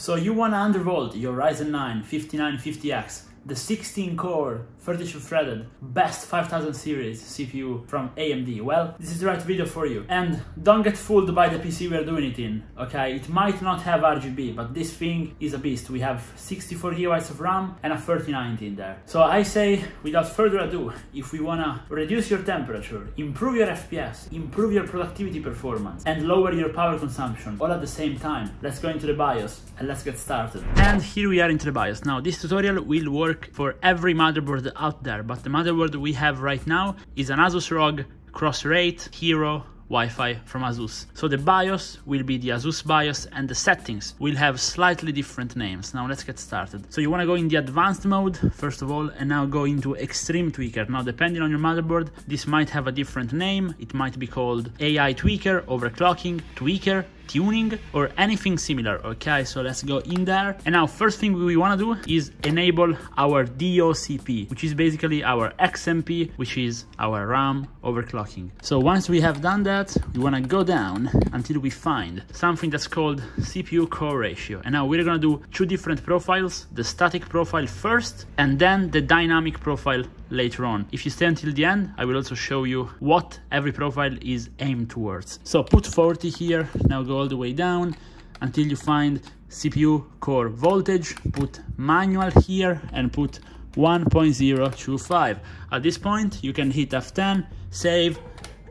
So you wanna undervolt your Ryzen 9 5950X the 16 core 32 threaded best 5000 series CPU from AMD. Well, this is the right video for you. And don't get fooled by the PC we're doing it in, okay? It might not have RGB, but this thing is a beast. We have 64 gigabytes of RAM and a 3090 in there. So I say, without further ado, if we wanna reduce your temperature, improve your FPS, improve your productivity performance, and lower your power consumption all at the same time, let's go into the BIOS and let's get started. And here we are into the BIOS. Now, this tutorial will work work for every motherboard out there, but the motherboard we have right now is an Asus ROG Crosshair VIII Hero Wi-Fi from Asus. So the BIOS will be the Asus BIOS and the settings will have slightly different names. Now let's get started. So you want to go in the advanced mode first of all and now go into extreme tweaker. Now depending on your motherboard this might have a different name. It might be called AI tweaker, overclocking, tweaker, tuning or anything similar okay? So let's go in there. And now first thing we want to do is enable our DOCP which is basically our XMP which is our RAM overclocking. So once we have done that we want to go down until we find something that's called CPU core ratio. And now we're gonna do two different profiles the static profile first and then the dynamic profile later on. If you stay until the end, I will also show you what every profile is aimed towards. So put 40 here, now go all the way down until you find CPU core voltage, put manual here and put 1.025. At this point, you can hit F10, save,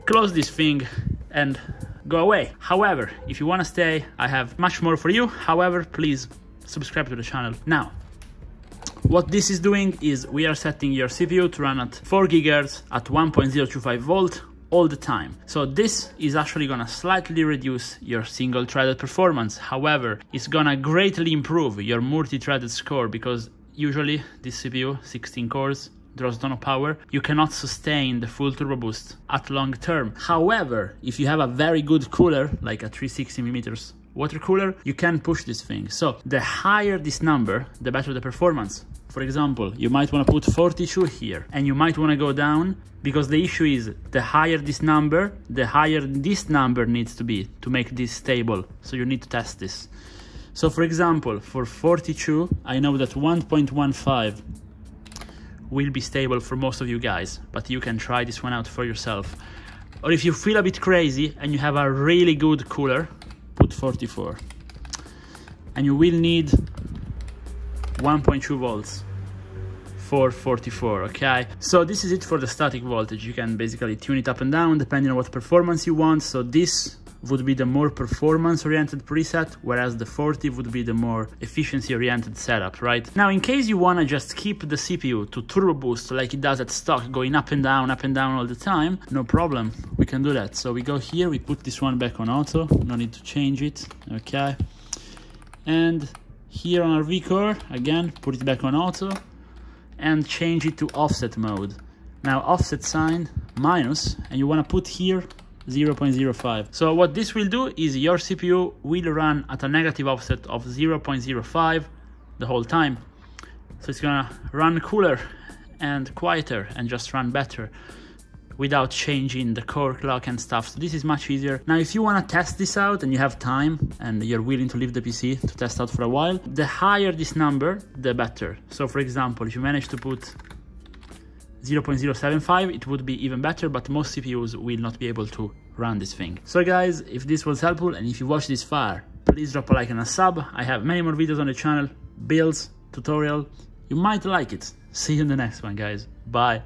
close this thing and go away. However, if you want to stay, I have much more for you. However, please subscribe to the channel. Now, what this is doing is we are setting your CPU to run at 4 GHz at 1.025 volt all the time. So this is actually gonna slightly reduce your single threaded performance. However, it's gonna greatly improve your multi-threaded score because usually this CPU, 16 cores, draws ton of power, you cannot sustain the full turbo boost at long term. However, if you have a very good cooler, like a 360 millimeters water cooler, you can push this thing. So the higher this number, the better the performance. For example, you might want to put 42 here and you might want to go down because the issue is the higher this number, the higher this number needs to be to make this stable. So you need to test this. So for example, for 42, I know that 1.15 will be stable for most of you guys, but you can try this one out for yourself. Or if you feel a bit crazy and you have a really good cooler, put 44. And you will need 1.2 volts 444 okay? So this is it for the static voltage. You can basically tune it up and down depending on what performance you want. So this would be the more performance oriented preset whereas the 40 would be the more efficiency oriented setup right? Now in case you want to just keep the cpu to turbo boost like it does at stock going up and down up and down all the time no problem. We can do that. So we go here we put this one back on auto. No need to change it okay? And here on our vCore, again, put it back on auto and change it to offset mode. Now offset sign minus, and you want to put here 0.05. So what this will do is your CPU will run at a negative offset of 0.05 the whole time. So it's gonna run cooler and quieter and just run better without changing the core clock and stuff. So this is much easier. Now, if you want to test this out and you have time and you're willing to leave the PC to test out for a while, the higher this number, the better. So for example, if you manage to put 0.075, it would be even better, but most CPUs will not be able to run this thing. So guys, if this was helpful and if you watched this far, please drop a like and a sub. I have many more videos on the channel, builds, tutorial. You might like it. See you in the next one, guys. Bye.